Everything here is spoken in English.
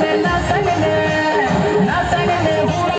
la la la la